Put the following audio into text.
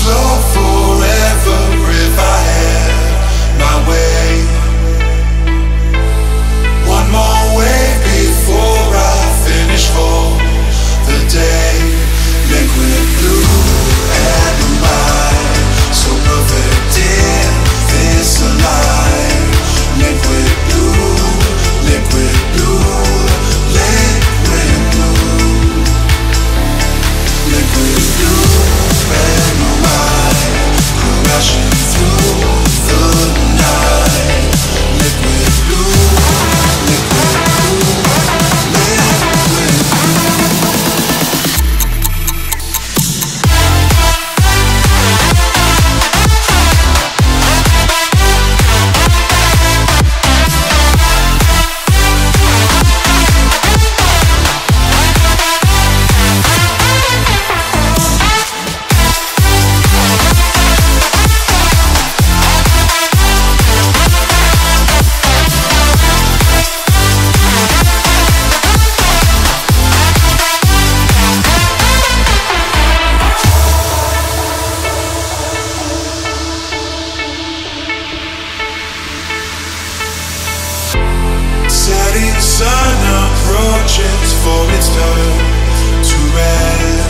slow sun approaches for its turn to red.